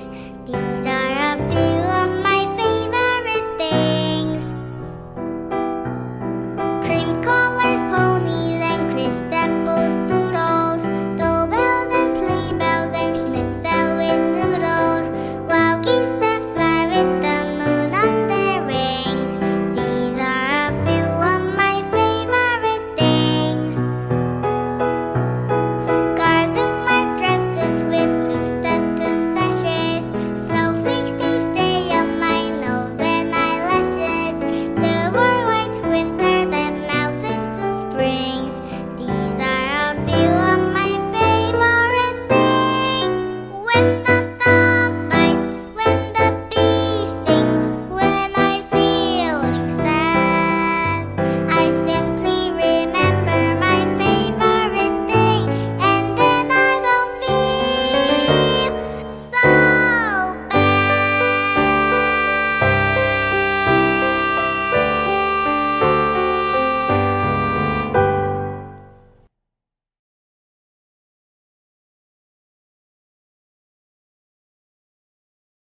things.